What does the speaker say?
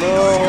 No.